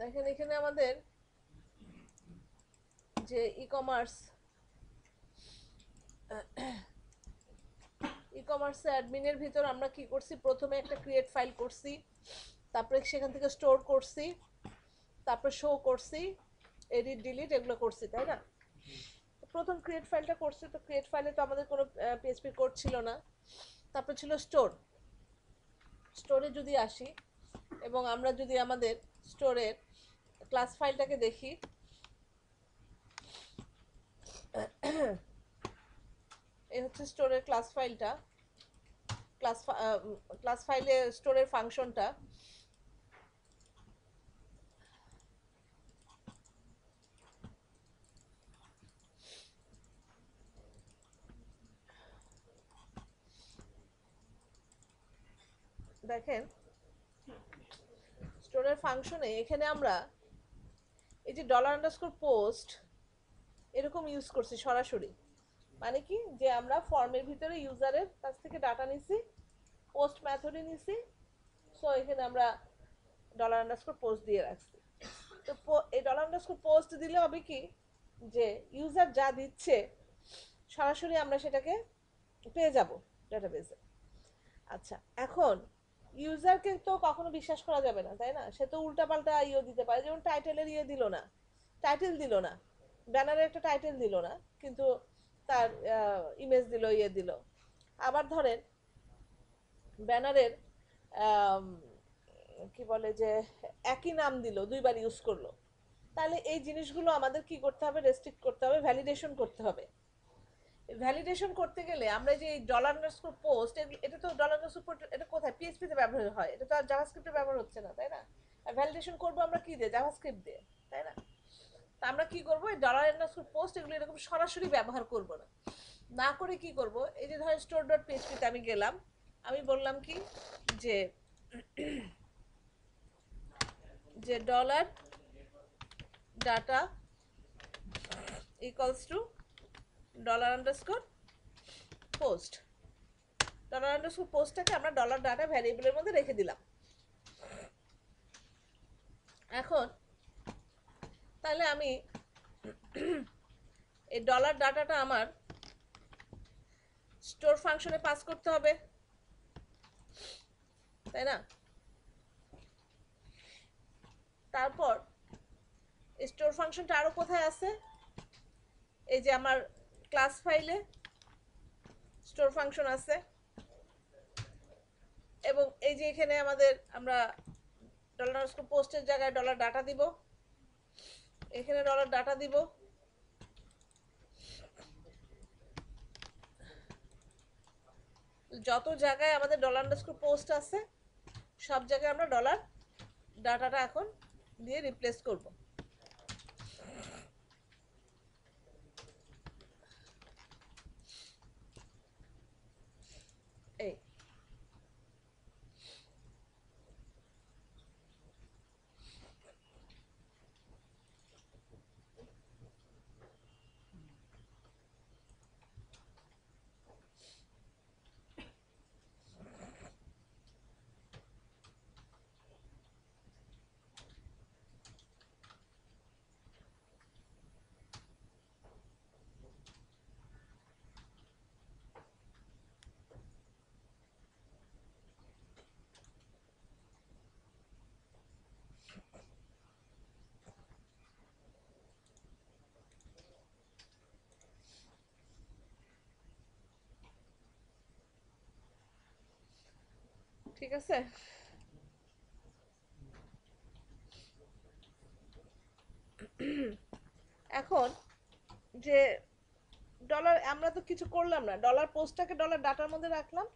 দেখেন, এখানে আমাদের যে ই কমার্স ই কমার্স অ্যাডমিনের ভিতর আমরা কি করছি? প্রথমে একটা ক্রিয়েট ফাইল করছি, তারপরে সেখান থেকে স্টোর করছি, তারপরে শো করছি এডিট ডিলিট এগুলো করছি, তাই না? প্রথম ক্রিয়েট ফাইলটা করছি, তো ক্রিয়েট ফাইলে তো আমাদের কোনো পিএইচপি কোড ছিল না। তারপরে ছিল স্টোর স্টোরে যদি আসি, এবং আমরা যদি আমাদের স্টোরের ক্লাস ফাইলটাকে দেখি। এই হচ্ছে স্টোরের ক্লাস ফাইলটা ক্লাস ক্লাস ফাইলে স্টোরের ফাংশনটা দেখেন স্টোরের ফাংশনে এখানে আমরা এই যে ডলার আন্ডারস্কোর পোস্ট এরকম ইউজ করছি সরাসরি। মানে কি? যে আমরা ফর্মের ভিতরে ইউজারের কাছ থেকে ডাটা নিছি পোস্ট মেথডে নিছি সো এখানে আমরা ডলার আন্ডারস্কোর পোস্ট দিয়ে রাখছি। তো এই ডলার আন্ডারস্কোর পোস্ট দিলে হবে কি? যে ইউজার যা দিচ্ছে, সরাসরি আমরা সেটাকে পেয়ে যাব ডাটাবেসে আচ্ছা এখন ইউজারকে তো কখনো বিশ্বাস করা যাবে না, তাই না? সে তো উল্টাপাল্টা ইয়ে দিতে পারে, যেমন টাইটেলের ইয়ে দিল না, টাইটেল দিল না, ব্যানারের একটা টাইটেল দিল না, কিন্তু তার ইমেজ দিল ইয়ে দিল। আবার ধরেন, ব্যানারের কি বলে যে, একই নাম দিল, দুইবার ইউজ করল, তাহলে এই জিনিসগুলো আমাদের কি করতে হবে? রেস্ট্রিক্ট করতে হবে ভ্যালিডেশন করতে হবে। ভ্যালিডেশন করতে গেলে আমরা যে ডলার আন্ডারস্কোর পোস্ট এটা তো ডলার আন্ডারস্কোর এটা কোথায়? পিএইচপি তে ব্যবহার হয়। এটা তো আর জাভাস্ক্রিপ্টে ব্যবহার হচ্ছে না, তাই না? আর ভ্যালিডেশন করব আমরা কি দিয়ে? জাভাস্ক্রিপ্ট দিয়ে, তাই না? তা আমরা কি করব? এই ডলার আন্ডারস্কোর পোস্ট এগুলো এরকম সরাসরি ব্যবহার করব না। না করে কি করব? এই যে ধরেন স্টোর ডট পিএইচপিতে আমি গেলাম, আমি বললাম কি যে যে dollar data equals to dollar underscore post dollar underscore পোস্টটাকে আমরা ডলার ডাটা ভ্যারিয়েবলের মধ্যে রেখে দিলাম। এখন, তাহলে আমি এই ডলার ডাটাটা আমার স্টোর ফাংশনে পাস করতে হবে। তাই না? তারপর স্টোর ফাংশনটা আরও কোথায় আছে? এই যে আমার ক্লাস ফাইলে স্টোর ফাংশন আছে। এবং এই যে এখানে আমাদের আমরা ডলার পোস্টের জায়গায় ডলার ডাটা দিব। এখানে ডলার ডাটা দিব। যত জায়গায় আমাদের ডলার আন্ডারস্কোর পোস্ট আছে, সব জায়গায় আমরা ডলার ডাটাটা এখন দিয়ে রিপ্লেস করব এই ঠিক আছে? এখন যে ডলার আমরা তো কিছু করলাম না। ডলার পোস্টটাকে ডলার ডাটার মধ্যে রাখলাম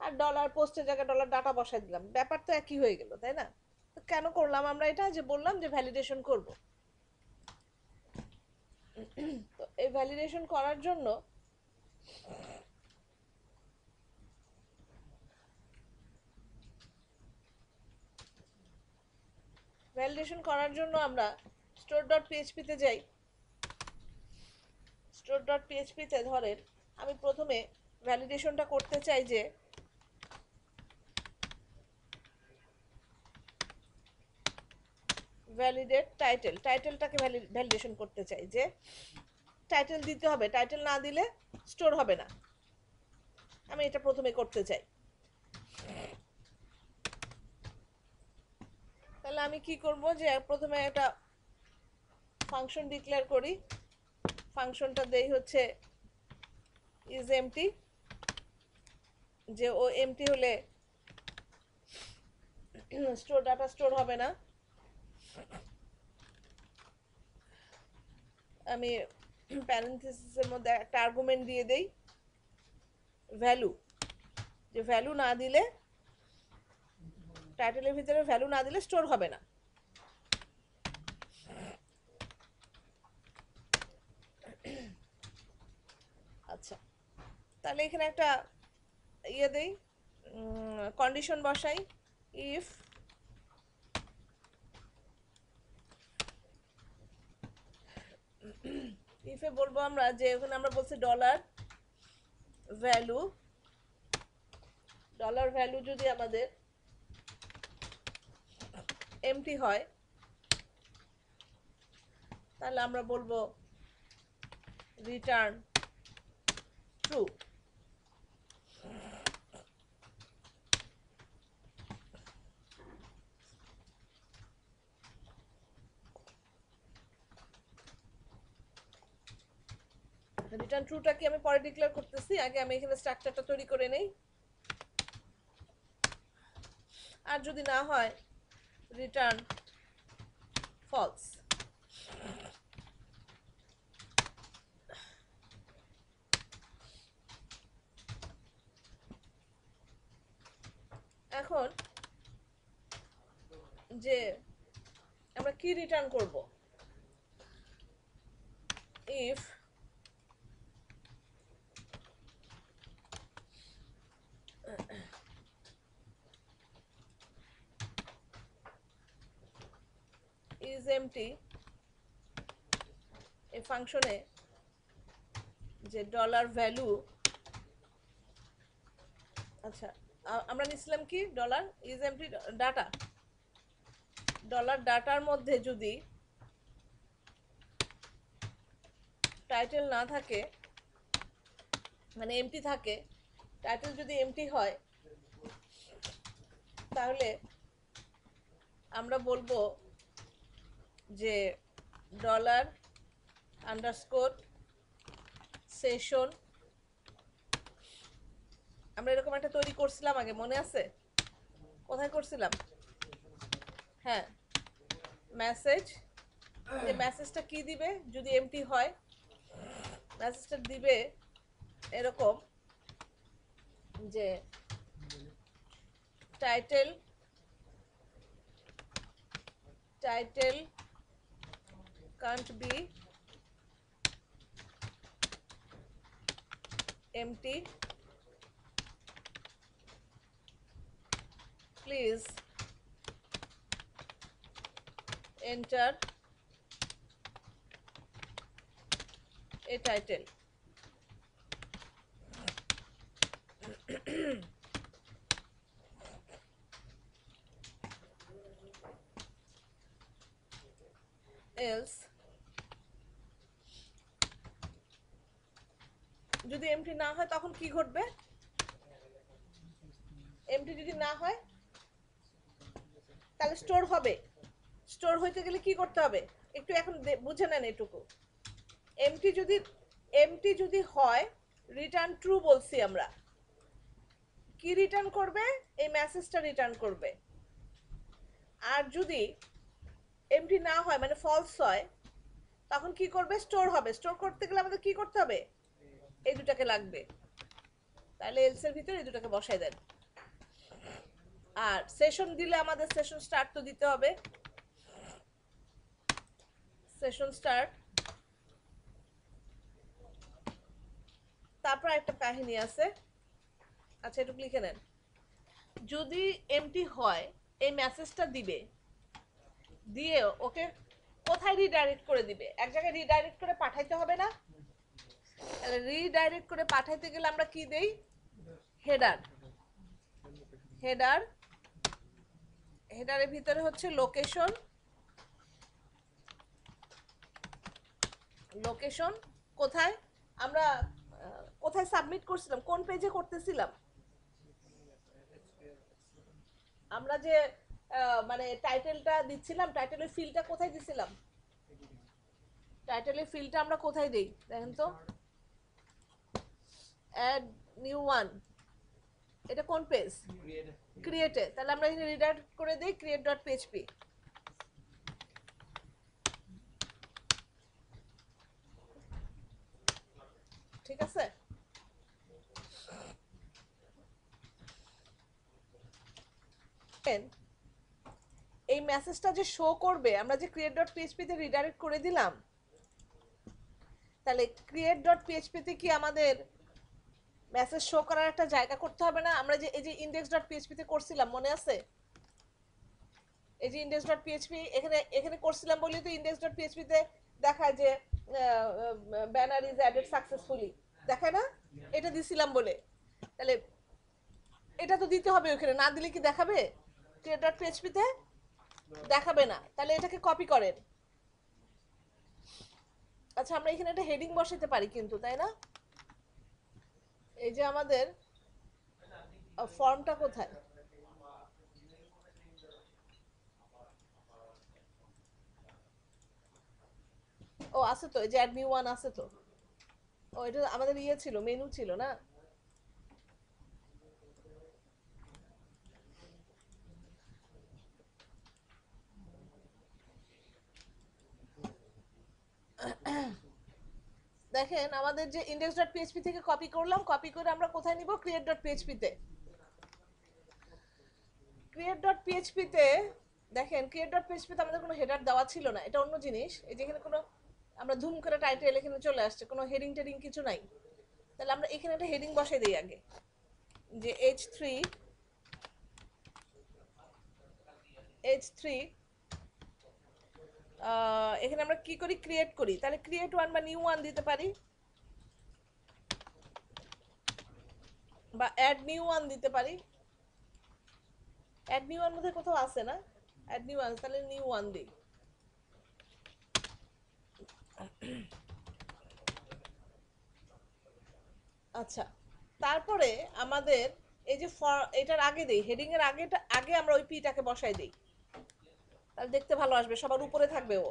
আর ডলার পোস্টের জায়গায় ডলার ডাটা বসাই দিলাম। ব্যাপার তো একই হয়ে গেল, তাই না? তো কেন করলাম আমরা এটা? যে বললাম যে ভ্যালিডেশন করব। তো এই ভ্যালিডেশন করার জন্য ভ্যালিডেশন করার জন্য আমরা স্টোর ডট পিএইচপিতে যাই। স্টোর ডট পিএইচপিতে ধরেন, আমি প্রথমে ভ্যালিডেশনটা করতে চাই যে ভ্যালিডেট টাইটেল টাইটেলটাকে ভ্যালিডেশন করতে চাই যে টাইটেল দিতে হবে টাইটেল না দিলে স্টোর হবে না। আমি এটা প্রথমে করতে চাই। তাহলে আমি কি করব যে, প্রথমে একটা ফাংশন ডিক্লেয়ার করি। ফাংশনটা দেই হচ্ছে ইজ এমটি যে ও এমটি হলে স্টোর ডাটা স্টোর হবে না। আমি প্যারেন্থেসিসের মধ্যে একটা আর্গুমেন্ট দিয়ে দেই। ভ্যালু যে ভ্যালু না দিলে টাইটেলের ভিতরে ভ্যালু না দিলে স্টোর হবে না। আচ্ছা তাহলে এখানে একটা ইয়ে দেই কন্ডিশন বসাই। ইফ ইফে বলব আমরা যে ওখানে আমরা বলছি ডলার ভ্যালু ডলার ভ্যালু যদি আমাদের এমটি হয়, তাহলে আমরা বলব রিটার্ন ট্রু রিটার্ন ট্রুটা কি আমি পরে ডিক্লেয়ার করতেছি? আগে আমি এখানে স্ট্রাকচারটা তৈরি করে নেই। আর যদি না হয় রিটার্ন ফলস এখন যে আমরা কি রিটার্ন করব? ইফ is empty এই ফাংশনে যে ডলার ভ্যালু আচ্ছা আমরা নিছিলাম কি? Dollar is empty data dollar ডাটার মধ্যে যদি টাইটেল না থাকে মানে এমটি থাকে টাইটেল যদি এমটি হয়, তাহলে আমরা বলব যে ডলার আন্ডারস্কোর সেশন আমরা এরকম একটা তৈরি করছিলাম আগে, মনে আছে? কোথায় করছিলাম? হ্যাঁ মেসেজ যে মেসেজটা কি দিবে? যদি এমটি হয় মেসেজটা দিবে এরকম যে title title can't be empty. Please enter a title. Else না হয়, তখন কি ঘটবে? এমটি যদি না হয়, তাহলে স্টোর হবে। স্টোর হইতে গেলে কি করতে হবে? একটু এখন বুঝে নেন এটুকু। এমটি যদি এমটি যদি হয় রিটার্ন ট্রু বলছি আমরা। কি রিটার্ন করবে? এই মেসেজটা রিটার্ন করবে। আর যদি এমটি না হয় মানে ফলস হয়, তখন কি করবে? স্টোর হবে। স্টোর করতে গেলে আমাদের কি করতে হবে? এই দুটাকে লাগবে। তাহলে এলসের ভিতরে এই দুটাকে বসাই দেন। আর সেশন দিলে আমাদের সেশন স্টার্ট তো দিতে হবে। সেশন স্টার্ট তারপর একটা কাহিনী আছে। আচ্ছা একটু লিখে নেন। যদি এমটি হয়, এই মেসেজটা দিবে। দিয়ে ওকে কোথায় রিডাইরেক্ট করে দিবে? এক জায়গায় রিডাইরেক্ট করে পাঠাইতে হবে না? রিডাইরেক্ট করে পাঠাইতে গেলে আমরা কি দেই? হেডার হেডার হেডারের ভিতরে হচ্ছে লোকেশন লোকেশন কোথায়? আমরা কোথায় সাবমিট করছিলাম? কোন পেজে করতেছিলাম? আমরা যে মানে টাইটেলটা দিচ্ছিলাম টাইটেলের ফিলটা কোথায় দিছিলাম? টাইটেলের ফিলটা আমরা কোথায় দিই? দেখেন তো? অ্যাড নিউ ওয়ান এটা কোন পেজ ক্রিয়েটে তাহলে আমরা এখানে রিডাইরেক্ট করে দিই ক্রিয়েট ডট পিএইচপি ঠিক আছে? এই মেসেজটা যে শো করবে আমরা যে ক্রিয়েট ডট পিএইচপিতে রিডাইরেক্ট করে দিলাম তাহলে ক্রিয়েট ডট পিএইচপিতে কি আমাদের মেসেজ শো করার একটা জায়গা করতে হবে না। আমরা যে, এই যে ইন্ডেক্স ডট পিএইচপিতে করছিলাম, মনে আছে? এই যে ইন্ডেক্স ডট পিএইচপি এখানে এখানে করছিলাম বলি তো ইন্ডেক্স ডট পিএইচপিতে দেখায় যে ব্যানার ইজ অ্যাডেড সাকসেসফুলি দেখায় না? এটা দিছিলাম বলে। তাহলে এটা তো দিতে হবে ওখানে, না দিলে কি দেখাবে? ক্রিয়েট ডট পিএইচপিতে দেখাবে না। তাহলে এটাকে কপি করেন। আচ্ছা আমরা এখানে একটা হেডিং বসাতে পারি কিন্তু, তাই না? এই যে আমাদের ফর্মটা কোথায়? ও, আছে তো, এই যে অ্যাডমি ওয়ান আছে তো। ও, এটা আমাদের ইয়ে ছিল মেনু ছিল না? দেখেন, আমাদের যে ইন্ডেক্স ডট পিএইচপি থেকে কপি করলাম কপি করে আমরা কোথায় নিব? ক্রিয়েট ডট পিএইচপিতে ক্রিয়েট ডট দেখেন ক্রিয়েট ডট পিএইচপিতে আমাদের কোনো হেডার দেওয়া ছিল না। এটা অন্য জিনিস। এই যেখানে কোনো, আমরা ধুম করে টাইটেল এখানে চলে আসছে, কোনো হেডিং টেডিং কিছু নাই। তাহলে আমরা এখানে একটা হেডিং বসাই দিই আগে। যে এইচ থ্রি এইচ থ্রি এখানে আমরা কি করি? ক্রিয়েট করি। তাহলে ক্রিয়েট ওয়ান বা নিউ ওয়ান দিতে পারি। বা অ্যাড নিউ ওয়ান দিতে পারি। অ্যাড নিউ ওয়ান মধ্যে কোথাও আছে না? অ্যাড নিউ ওয়ান তাহলে নিউ ওয়ান দিই। আচ্ছা তারপরে আমাদের এই যে ফর- এটার আগে দেই। হেডিং এর আগেটা আগে আমরা ওই পিটাকে বসাই দেই। তাহলে দেখতে ভালো আসবে, সবার উপরে থাকবে ও।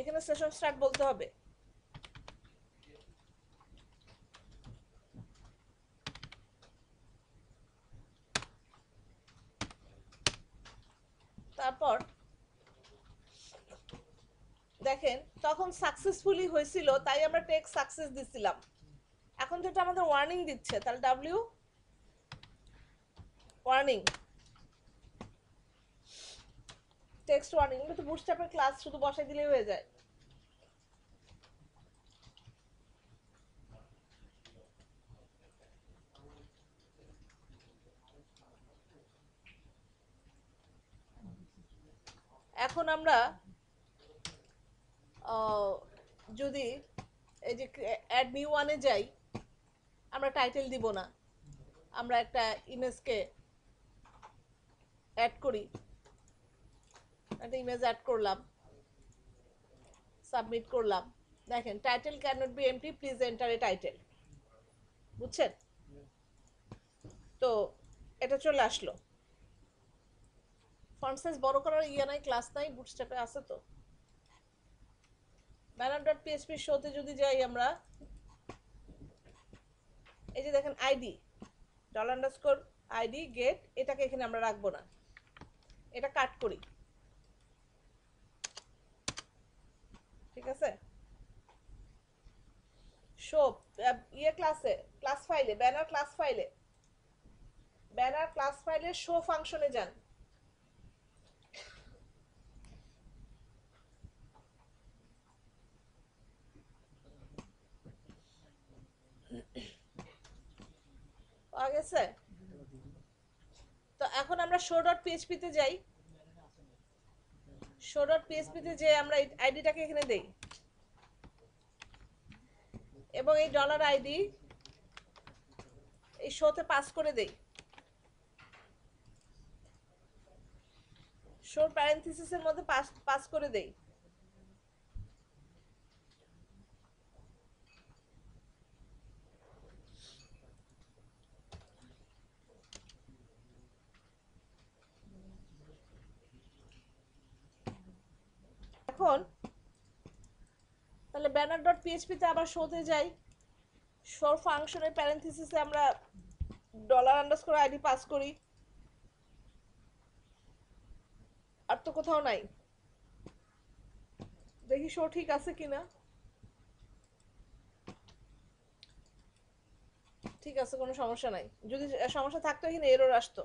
এখানে সেশন স্টার্ট বলতে হবে। তারপর দেখেন, তখন সাকসেসফুলি হয়েছিল, তাই আমরা টেক সাকসেস দিছিলাম। এখন এটা আমাদের ওয়ার্নিং দিচ্ছে, তাহলে ডাব্লিউ ওয়ার্নিং টেক্সট ওয়ার্নিং এগুলো তো বুটস্ট্র্যাপের ক্লাস শুধু বসাই দিলেই হয়ে যায়। এখন আমরা যদি এই যে অ্যাড নিউ ওয়ানে যাই, আমরা টাইটেল দিব না। আমরা একটা ইমেজকে অ্যাড করি। একটা ইমেজ অ্যাড করলাম। সাবমিট করলাম। দেখেন title can not be empty please enter a title বুঝছেন? তো, এটা চলে আসলো। ফন্ট সাইজ বড় করার ইয়ে নাই ক্লাস নাই বুটস্ট্র্যাপে আছে তো। ব্যানার ডট পিএসপি শোতে যদি যাই আমরা, এই যে দেখেন ID dollar underscore ID get এটাকে এখানে আমরা রাখব না। এটা কাট করি। ঠিক আছে? শো ইয়ে ক্লাসে ক্লাস ফাইলে ব্যানার ক্লাস ফাইলে ব্যানার ক্লাস ফাইলে শো ফাংশনে যান। পাওয়া গেছে? এখন আমরা শো ডট পিএইচপিতে যাই। শো ডট পিএইচপিতে যে আমরা আইডিটাকে এখানে দেই। এবং এই ডলার আইডি এই শোতে পাস করে দেই। শোর প্যারেন্থিসিসের মধ্যে পাস পাস করে দেই এখন তাহলে ব্যানার ডট পিএইচপিতে আবার শোতে যাই। শো ফাংশনের প্যারেন্থিসিসে আমরা ডলার আন্ডারস্কোর আইডি পাস করি। আর তো কোথাও নাই। দেখি শো ঠিক আছে কিনা। ঠিক আছে, কোনো সমস্যা নাই। যদি সমস্যা থাকতো এখানে এরর আসতো।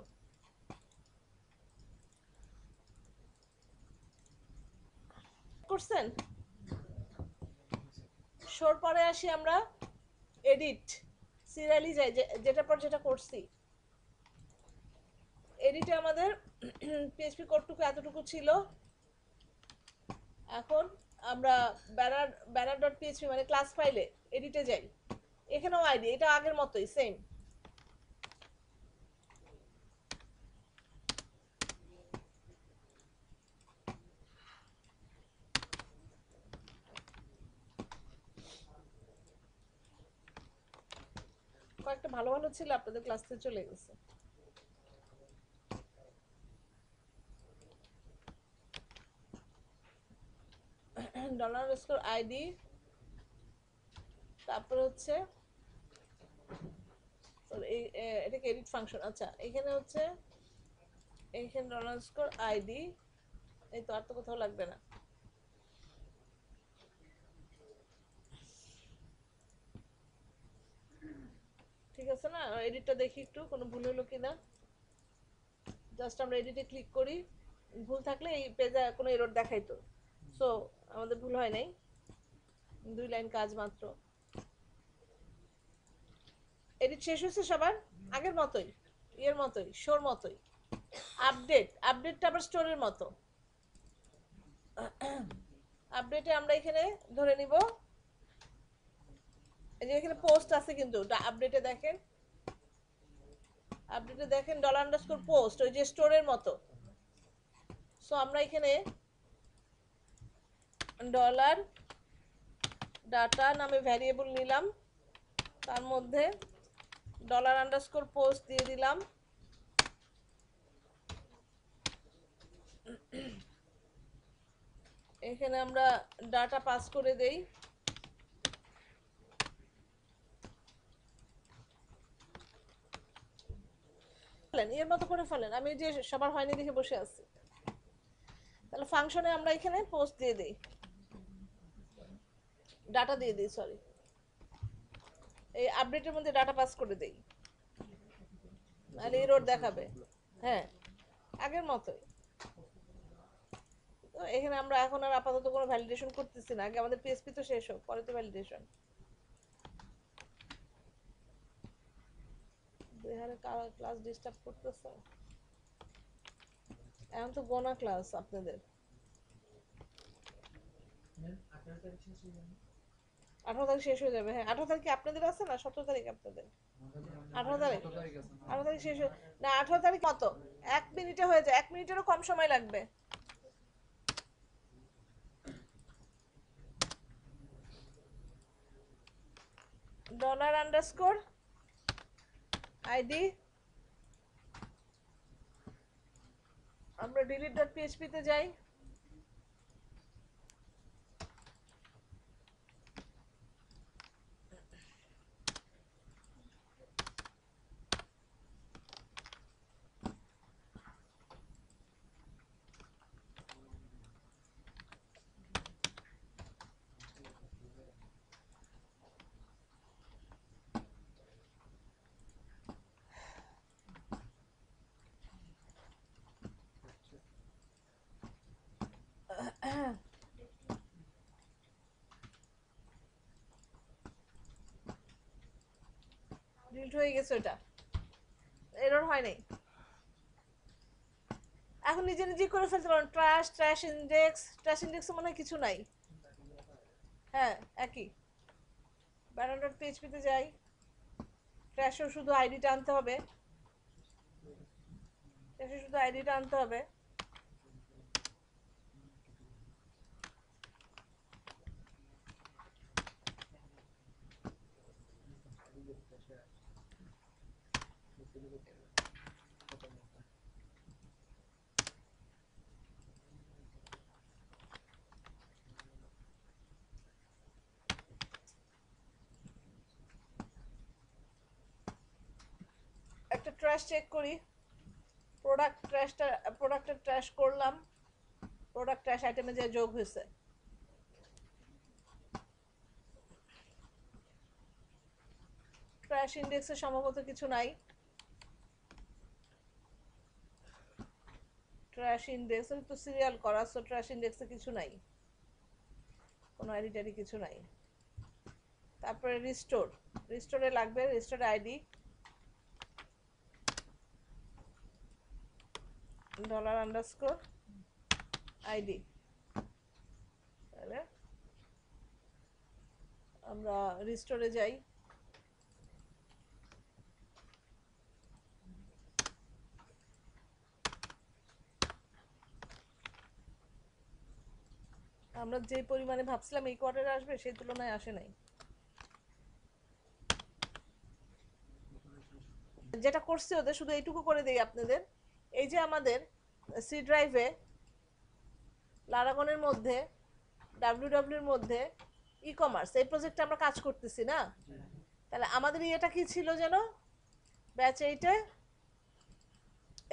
করছেন? শোর পরে আসি আমরা এডিট সিরিয়ালি যাই, যে- যেটার পর যেটা করছি। এডিটে আমাদের পিএইচপি কোডটুকু এতটুকু ছিল। এখন আমরা ব্যানার ব্যানার ডট পিএইচপি মানে ক্লাস ফাইলে এডিটে যাই। এখানেও আইডি, এটা আগের মতোই সেম ভালো ভালো ছিল আপনাদের ক্লাস চলে গেছে। ডলার স্কোর আইডি তারপর হচ্ছে sorry, এই এ- এটাকে এডিট ফাংশন আচ্ছা এখানে হচ্ছে এইখানে ডলার স্কোর আইডি এই তো আর তো কোথাও লাগবে না। ঠিক আছে না? এডিটটা দেখি একটু, কোনো ভুল হলো কি না জাস্ট আমরা এডিটে ক্লিক করি। ভুল থাকলে এই পেজে কোনো এরর দেখাইতো। সো আমাদের ভুল হয় নাই। দুই লাইন কাজ মাত্র। এডিট শেষ হয়েছে সবার? আগের মতোই। ইয়ের মতোই শোর মতোই। আপডেট আপডেটটা আবার স্টোরের মতো। আপডেটে আমরা এখানে ধরে নিব। এই যে এখানে পোস্ট আছে কিন্তু আপডেটে দেখেন। আপডেটে দেখেন ডলার আন্ডারস্কোর পোস্ট ওই যে স্টোরের মতো। সো আমরা এখানে ডলার ডাটা নামে ভ্যারিয়েবল নিলাম। তার মধ্যে ডলার আন্ডারস্কোর পোস্ট দিয়ে দিলাম। এখানে আমরা ডাটা পাস করে দেই। ফেলেন, এর মতো করে ফেলেন। আমি যে সবার হয়নি দেখে বসে আছি। তাহলে ফাংশনে আমরা এখানে পোস্ট দিয়ে দিই। ডাটা দিয়ে দিই সরি এই আপডেটের মধ্যে ডাটা পাস করে দেই। এরর দেখাবে। হ্যাঁ আগের মতোই। তো এখানে আমরা এখন আর আপাতত কোনো ভ্যালিডেশন করতেছি না। আগে আমাদের পিএসপি তো শেষ হোক, পরে তো ভ্যালিডেশন বিহারে ক্লাস ডিস্টার্ব করতেছে? এখন তো গোনা ক্লাস আপনাদের। আঠারো তারিখ শেষ হয়ে যাবে। হ্যাঁ আঠারো তারিখে আপনাদের আছে না? সতেরো তারিখ আপনাদের? আঠারো তারিখ? আঠারো তারিখ শেষ হয়ে না আঠারো তারিখ মতো। এক মিনিটে হয়ে যায়। এক মিনিটেরও কম সময় লাগবে। ডলার আন্ডারস্কোর আইডি আমরা ডিলিট ডট পিএইচপিতে যাই। ডিলিট হয়ে গেছে ওটা। এরর হয় নাই। এখন নিজে নিজে করে ফেলতে পারেন ট্রাশ ট্র্যাশ ইন্ডেক্স ট্র্যাশ ইন্ডেক্সে মনে হয় কিছু নাই। হ্যাঁ একই। ব্যানার ডট পিএইচপিতে যাই। ট্র্যাশও শুধু আইডিটা আনতে হবে। ট্র্যাশে শুধু আইডিটা আনতে হবে তৈরি করতে হবে কত মোটা একটা ট্র্যাশ চেক করি। প্রোডাক্ট ট্র্যাশটা প্রোডাক্টের ট্র্যাশ করলাম। প্রোডাক্ট ট্র্যাশ আইটেমে যে যোগ হয়েছে। ট্র্যাশ ইন্ডেক্সে সম্ভবত কিছু নাই। ট্র্যাশ ইন্ডেক্স তো সিরিয়াল করা সো ট্র্যাশ ইন্ডেক্সে কিছু নাই। কোনো আইডিটারি কিছু নাই। তারপরে রিস্টোর রিস্টোরে লাগবে restore ID dollar underscore ID তাহলে আমরা রিস্টোরে যাই। আমরা যে পরিমাণে ভাবছিলাম এই কোয়ার্টারে আসবে, সেই তুলনায় আসে নাই। যেটা করছে ওদের শুধু এইটুকু করে দেই আপনাদের। এই যে আমাদের সি ড্রাইভে লারাগনের মধ্যে, ডাব্লিউডাব্লিউর মধ্যে ই কমার্স এই প্রজেক্টে আমরা কাজ করতেছি না? তাহলে আমাদের ইয়েটা কি ছিল যেন? ব্যাচ এইটে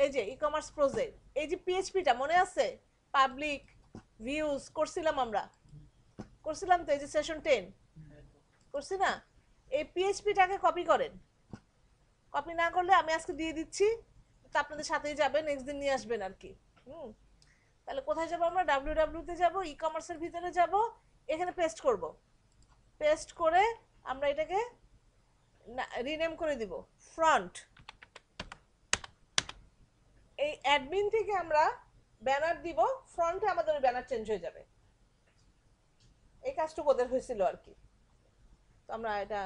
এই যে ই কমার্স প্রজেক্ট এই যে পিএইচপিটা মনে আছে? পাবলিক ভিউজ করছিলাম আমরা। করছিলাম তো এই যে সেশন টেন করছি না? এই পিএইচপিটাকে কপি করেন। কপি না করলে আমি আজকে দিয়ে দিচ্ছি। তো আপনাদের সাথেই যাবে নেক্সট দিন নিয়ে আসবেন আর কি হুম। তাহলে কোথায় যাব আমরা? ডাব্লিউ ডাব্লিউতে যাব ই কমার্সের ভিতরে যাব, এখানে পেস্ট করব। পেস্ট করে আমরা এটাকে রিনেম করে দিব। ফ্রন্ট এই অ্যাডমিন থেকে আমরা ব্যানার দিব ফ্রন্টে আমাদের ওই ব্যানার চেঞ্জ হয়ে যাবে। এই কাজটুকু ওদের হয়েছিল আর কি তো আমরা এটা